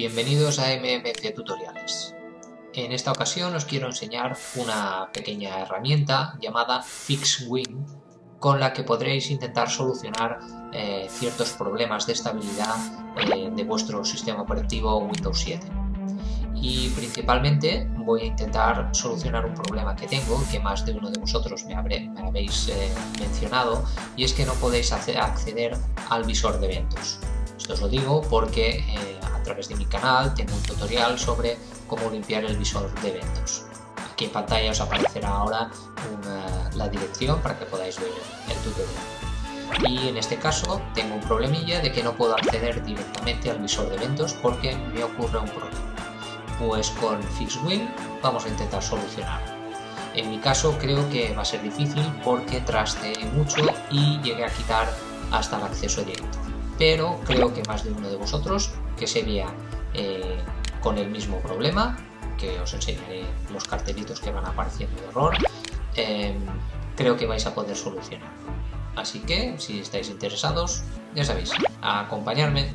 Bienvenidos a MMC Tutoriales. En esta ocasión os quiero enseñar una pequeña herramienta llamada FixWin con la que podréis intentar solucionar eh, ciertos problemas de estabilidad eh, de vuestro sistema operativo Windows 7. Y principalmente voy a intentar solucionar un problema que tengo, que más de uno de vosotros me, habéis eh, mencionado, y es que no podéis acceder al visor de eventos. Esto os lo digo porque a través de mi canal tengo un tutorial sobre cómo limpiar el visor de eventos. Aquí en pantalla os aparecerá ahora la dirección para que podáis ver el tutorial. Y en este caso tengo un problemilla de que no puedo acceder directamente al visor de eventos porque me ocurre un problema. Pues con FixWin vamos a intentar solucionarlo. En mi caso creo que va a ser difícil porque trasteé mucho y llegué a quitar hasta el acceso directo. Pero creo que más de uno de vosotros que se vea eh, con el mismo problema, que os enseñaré los cartelitos que van apareciendo de error, em, creo que vais a poder solucionar. Así que, si estáis interesados, ya sabéis, a acompañarme.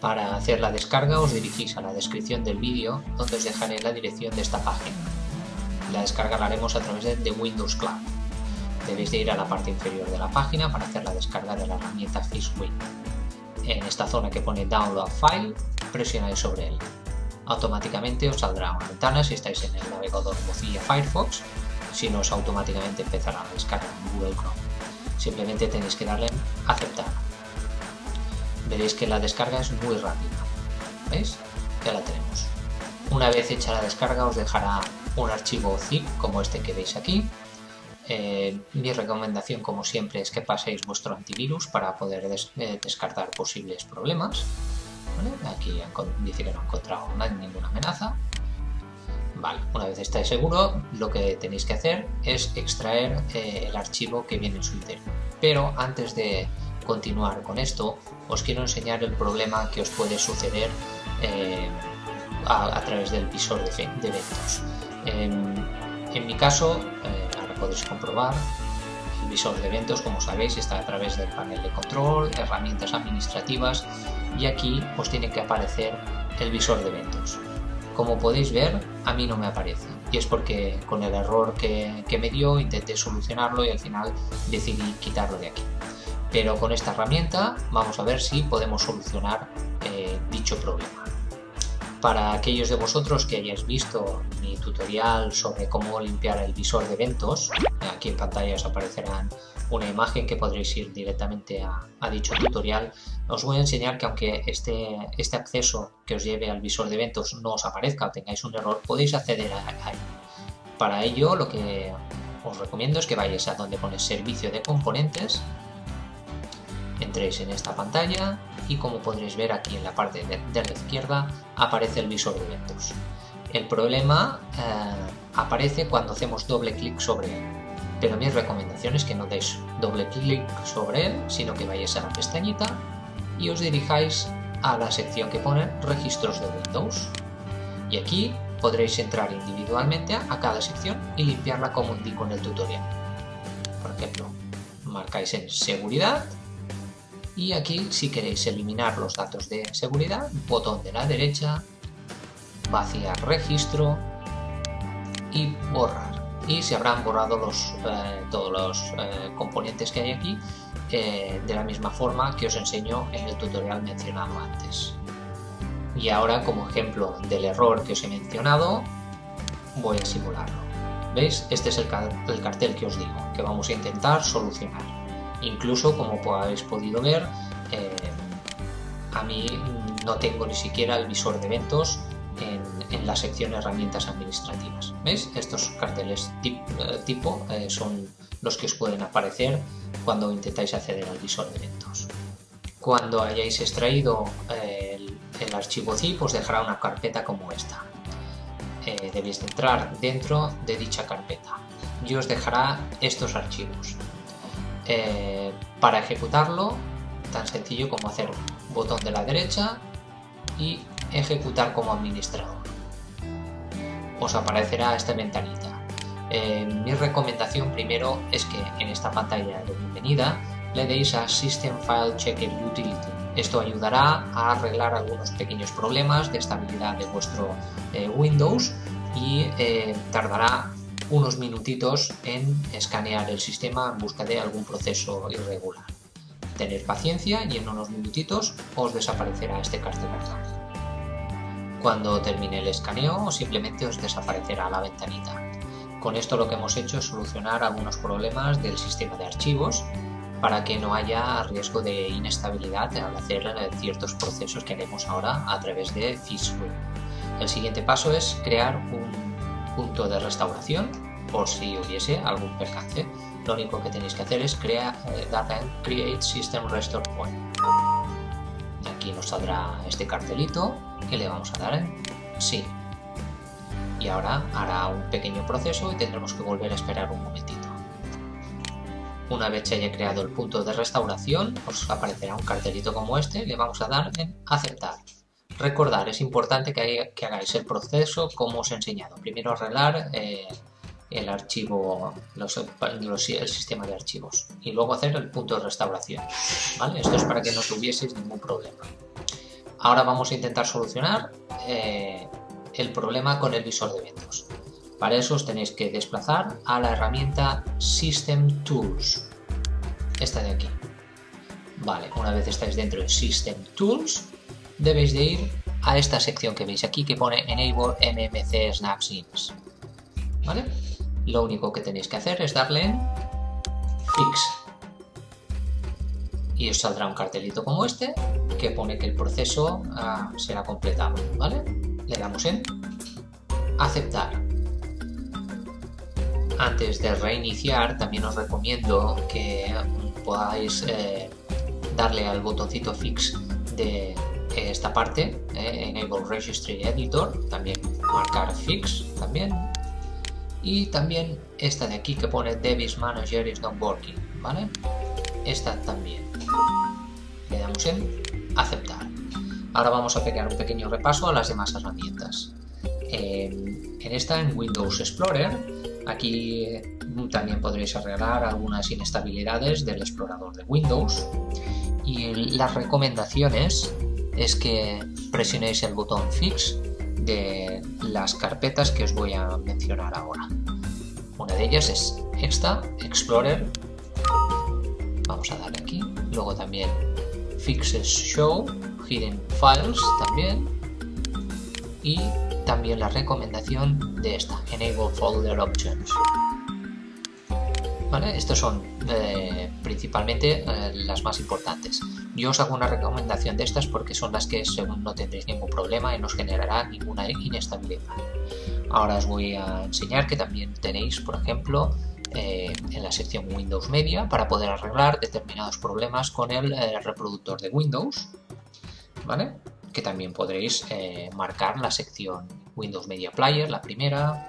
Para hacer la descarga os dirigís a la descripción del vídeo, donde os dejaré la dirección de esta página. La descarga la haremos a través de Windows Cloud. Debéis de ir a la parte inferior de la página para hacer la descarga de la herramienta FishWin en esta zona que pone Download File, presionáis sobre él. Automáticamente os saldrá una ventana si estáis en el navegador Mozilla Firefox, si no os automáticamente empezará a descargar en Google Chrome. Simplemente tenéis que darle a aceptar. Veréis que la descarga es muy rápida. ¿Veis? Ya la tenemos. Una vez hecha la descarga os dejará un archivo zip como este que veis aquí eh, mi recomendación, como siempre, es que paséis vuestro antivirus para poder eh, descartar posibles problemas. Aquí dice que no ha encontrado ninguna amenaza. Vale, una vez estáis seguro, lo que tenéis que hacer es extraer eh, el archivo que viene en su interior. Pero antes de continuar con esto, os quiero enseñar el problema que os puede suceder a, través del visor de, eventos. en mi caso, podéis comprobar. El visor de eventos, como sabéis, está a través del panel de control, herramientas administrativas y aquí os tiene que aparecer el visor de eventos. Como podéis ver, a mí no me aparece y es porque con el error que, me dio intenté solucionarlo y al final decidí quitarlo de aquí. Pero con esta herramienta vamos a ver si podemos solucionar eh, dicho problema. Para aquellos de vosotros que hayáis visto mi tutorial sobre cómo limpiar el visor de eventos, aquí en pantalla os aparecerá una imagen que podréis ir directamente a, dicho tutorial. Os voy a enseñar que aunque este, este acceso que os lleve al visor de eventos no os aparezca o tengáis un error, podéis acceder a, él. Para ello lo que os recomiendo es que vayáis a donde pone servicio de componentes, entréis en esta pantalla y como podréis ver aquí en la parte de, la izquierda aparece el visor de eventos. El problema eh, aparece cuando hacemos doble clic sobre él, pero mi recomendación es que no deis doble clic sobre él, sino que vayáis a la pestañita y os dirijáis a la sección que pone registros de Windows. Y aquí podréis entrar individualmente a cada sección y limpiarla como indico en el tutorial. Por ejemplo, marcáis en seguridad y aquí si queréis eliminar los datos de seguridad, botón de la derecha, vaciar registro y borrar. Y se habrán borrado eh, todos los eh, componentes que hay aquí eh, de la misma forma que os enseño en el tutorial mencionado antes. Y ahora como ejemplo del error que os he mencionado, voy a simularlo. ¿Veis? Este es el cartel que os digo, que vamos a intentar solucionar. Incluso, como habéis podido ver, eh, a mí no tengo ni siquiera el visor de eventos en, la sección herramientas administrativas. ¿Veis? Estos carteles eh, tipo eh, son los que os pueden aparecer cuando intentáis acceder al visor de eventos. Cuando hayáis extraído el, archivo zip os dejará una carpeta como esta. debéis de entrar dentro de dicha carpeta y os dejará estos archivos. Eh, para ejecutarlo, tan sencillo como hacer botón de la derecha y ejecutar como administrador. Os aparecerá esta ventanita. Eh, mi recomendación primero es que en esta pantalla de bienvenida le deis a System File Checker Utility. Esto ayudará a arreglar algunos pequeños problemas de estabilidad de vuestro eh, Windows y eh, tardará unos minutitos en escanear el sistema en busca de algún proceso irregular. Tener paciencia y en unos minutitos os desaparecerá este cartelón. Cuando termine el escaneo simplemente os desaparecerá la ventanita. Con esto lo que hemos hecho es solucionar algunos problemas del sistema de archivos para que no haya riesgo de inestabilidad al hacer eh, ciertos procesos que haremos ahora a través de FishRoom. El siguiente paso es crear un punto de restauración por si hubiese algún percance. Lo único que tenéis que hacer es crear, eh, en Create System Restore Point. Aquí nos saldrá este cartelito y le vamos a dar en Sí. Y ahora hará un pequeño proceso y tendremos que volver a esperar un momentito. Una vez se haya creado el punto de restauración, os aparecerá un cartelito como este, le vamos a dar en aceptar. Recordar, es importante que, hagáis el proceso como os he enseñado. Primero arreglar eh, el archivo, el sistema de archivos y luego hacer el punto de restauración. Esto es para que no tuvieseis ningún problema. Ahora vamos a intentar solucionar eh, el problema con el visor de eventos. Para eso os tenéis que desplazar a la herramienta System Tools, esta de aquí. Vale, una vez estáis dentro de System Tools, debéis de ir a esta sección que veis aquí que pone Enable MMC Snapsins. ¿Vale? Lo único que tenéis que hacer es darle en Fix. Y os saldrá un cartelito como este que pone que el proceso ah, será completado. ¿Vale? Le damos en Aceptar antes de reiniciar, también os recomiendo que podáis eh, darle al botoncito Fix de esta parte, eh, Enable Registry Editor, también marcar Fix también. Y también esta de aquí que pone Devis Manager is not working, ¿vale? Esta también. Le damos en aceptar. Ahora vamos a pegar un pequeño repaso a las demás herramientas. en esta, en Windows Explorer, Aquí también podréis arreglar algunas inestabilidades del explorador de Windows y las recomendaciones es que presionéis el botón Fix de las carpetas que os voy a mencionar ahora. Una de ellas es esta, Explorer. Vamos a darle aquí. Luego también Fixes Show, Hidden Files también. Y también la recomendación de esta, Enable Folder Options. ¿Vale? Estas son eh, principalmente eh, las más importantes. Yo os hago una recomendación de estas porque son las que según no tendréis ningún problema y no os generará ninguna inestabilidad. Ahora os voy a enseñar que también tenéis, por ejemplo, eh, en la sección Windows Media para poder arreglar determinados problemas con el reproductor de Windows. ¿Vale? que también podréis eh, marcar la sección Windows Media Player, la primera.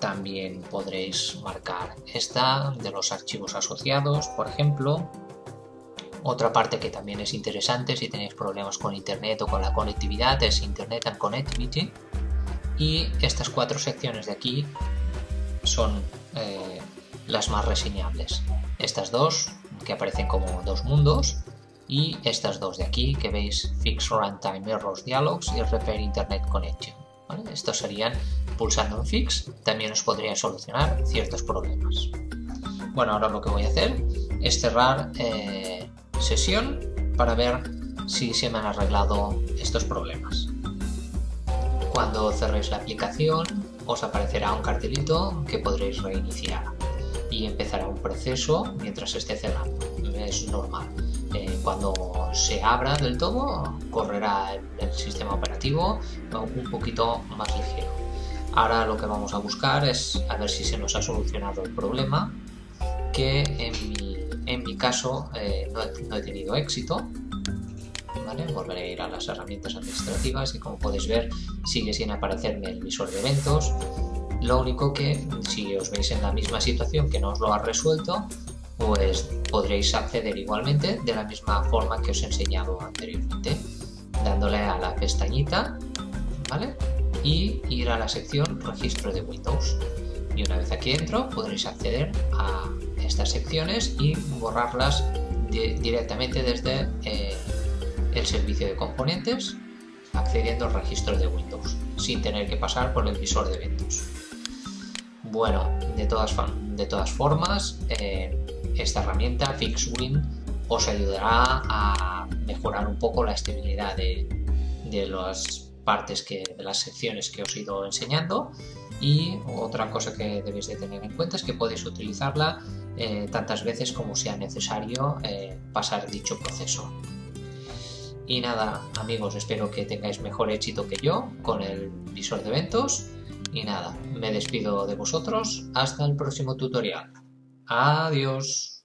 También podréis marcar esta de los archivos asociados, por ejemplo. Otra parte que también es interesante si tenéis problemas con Internet o con la conectividad es Internet and Connectivity. Y estas cuatro secciones de aquí son eh, las más reseñables. Estas dos, que aparecen como dos mundos, y estas dos de aquí que veis Fix Runtime Errors Dialogs y Repair Internet Connection. Estos serían pulsando en Fix, también os podría solucionar ciertos problemas. Bueno, ahora lo que voy a hacer es cerrar eh, sesión para ver si se me han arreglado estos problemas. Cuando cerréis la aplicación os aparecerá un cartelito que podréis reiniciar y empezará un proceso mientras esté cerrando. Es normal. Eh, cuando se abra del todo, correrá el, sistema operativo un poquito más ligero. Ahora lo que vamos a buscar es a ver si se nos ha solucionado el problema, que en mi, caso eh, no, he, tenido éxito. Volveré a ir a las herramientas administrativas y como podéis ver sigue sin aparecerme el visor de eventos. Lo único que si os veis en la misma situación que no os lo ha resuelto, pues podréis acceder igualmente de la misma forma que os he enseñado anteriormente, dándole a la pestañita. Y ir a la sección registro de Windows. Y una vez aquí dentro podréis acceder a estas secciones y borrarlas directamente desde eh, el servicio de componentes accediendo al registro de Windows sin tener que pasar por el visor de eventos. Bueno, de todas, de todas formas, eh, esta herramienta FixWin os ayudará a mejorar un poco la estabilidad de, de las partes que, de las secciones que os he ido enseñando y otra cosa que debéis de tener en cuenta es que podéis utilizarla eh, tantas veces como sea necesario eh, pasar dicho proceso. Y nada, amigos, espero que tengáis mejor éxito que yo con el visor de eventos. Y nada, me despido de vosotros. Hasta el próximo tutorial. Adiós.